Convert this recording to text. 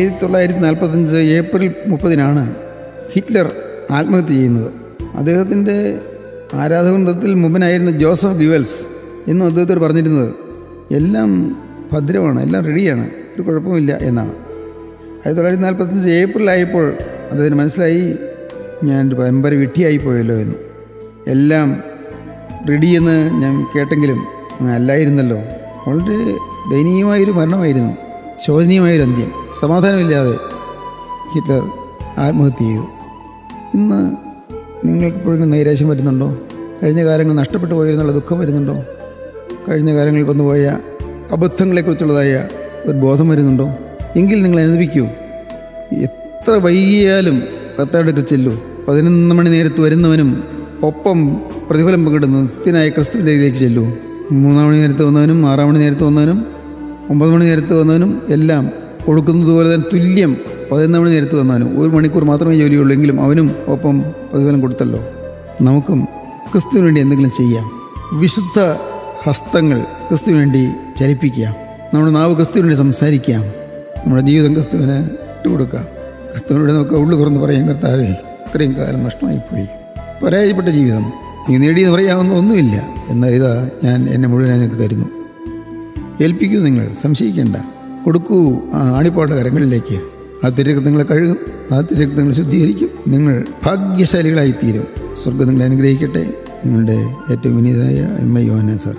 തൊള്ളായിരത്തി നാൽപ്പത്തഞ്ച് ഏപ്രിൽ മുപ്പതിനാണ് ഹിറ്റ്ലർ ആത്മഹത്യ ചെയ്യുന്നത്. അദ്ദേഹത്തിന്റെ ആരാധകവൃന്ദത്തിൽ മുമ്പനായിരുന്ന ജോസഫ് ഗിവൽസ് എന്നും അദ്ദേഹത്തോട് പറഞ്ഞിരുന്നത് എല്ലാം ഭദ്രമാണ് എല്ലാം റെഡിയാണ് ഒരു കുഴപ്പമില്ല എന്നാണ്. ആയിരത്തി തൊള്ളായിരത്തി നാൽപ്പത്തഞ്ച് ഏപ്രിൽ ആയപ്പോൾ അദ്ദേഹത്തിന് മനസ്സിലായി ഞാൻ ഒരു പരമ്പര വിട്ടിയായിപ്പോയല്ലോ എന്ന്. എല്ലാം റെഡിയെന്ന് ഞാൻ കേട്ടെങ്കിലും അല്ലായിരുന്നല്ലോ. വളരെ ദയനീയമായൊരു മരണമായിരുന്നു. ശോചനീയമായൊരു അന്ത്യം. സമാധാനമില്ലാതെ ഹിറ്റ്ലർ ആത്മഹത്യ ചെയ്തു. ഇന്ന് നിങ്ങൾക്ക് ഇപ്പോഴെങ്കിലും നൈരാശ്യം വരുന്നുണ്ടോ? കഴിഞ്ഞ കാലങ്ങൾ നഷ്ടപ്പെട്ടു പോയിരുന്നുള്ള ദുഃഖം വരുന്നുണ്ടോ? കഴിഞ്ഞ കാലങ്ങളിൽ വന്നുപോയ അബദ്ധങ്ങളെക്കുറിച്ചുള്ളതായ ഒരു ബോധം വരുന്നുണ്ടോ? എങ്കിൽ നിങ്ങൾ അനുഭവിക്കൂ. എത്ര വൈകിയാലും കർത്താവിന്റെ ചെല്ലൂ. പതിനൊന്ന് മണി നേരത്ത് വരുന്നവനും ഒപ്പം പ്രതിഫലം പങ്കിടുന്ന നിത്യനായ ക്രിസ്തുവിന്റെ ചെല്ലൂ. മൂന്നാം മണി നേരത്ത് വന്നവനും ആറാം മണി നേരത്ത് വന്നവനും ഒമ്പത് മണി നേരത്ത് വന്നവനും എല്ലാം കൊടുക്കുന്നതുപോലെ തന്നെ തുല്യം പതിനൊന്ന് മണി നേരത്ത് വന്നാലും ഒരു മണിക്കൂർ മാത്രമേ ജോലിയുള്ളൂ എങ്കിലും അവനും ഒപ്പം പ്രതിഫലം കൊടുത്തല്ലോ. നമുക്കും ക്രിസ്തുവിന് വേണ്ടി എന്തെങ്കിലും ചെയ്യാം. വിശുദ്ധ ഹസ്തങ്ങൾ ക്രിസ്തുവിന് വേണ്ടി ചലിപ്പിക്കാം. നമ്മുടെ നാവ് ക്രിസ്തുവിന് വേണ്ടി സംസാരിക്കാം. നമ്മുടെ ജീവിതം ക്രിസ്തുവിന് ഇട്ടുകൊടുക്കാം ക്രിസ്തുവിനോട് നമുക്ക് ഉള്ളു തുറന്ന് പറയാം കർത്താവേ ഇത്രയും കാലം നഷ്ടമായിപ്പോയി. പരാജയപ്പെട്ട ജീവിതം. നീ നേടിയെന്ന് പറയാവുന്ന ഒന്നുമില്ല. എന്നാൽ ഇതാ ഞാൻ എന്നെ മുഴുവൻ നിനക്ക് തരുന്നു. ഏൽപ്പിക്കൂ നിങ്ങൾ സംശയിക്കേണ്ട. കൊടുക്കൂ ആ ആണിപ്പാട്ട കരങ്ങളിലേക്ക്. ആ തിരക്തങ്ങളെ കഴുകും ആ തിരക്തങ്ങളെ ശുദ്ധീകരിക്കും. നിങ്ങൾ ഭാഗ്യശാലികളായിത്തീരും. സ്വർഗം നിങ്ങളെ അനുഗ്രഹിക്കട്ടെ. നിങ്ങളുടെ ഏറ്റവും വിനീതനായ എം ഐ യോഹന സാർ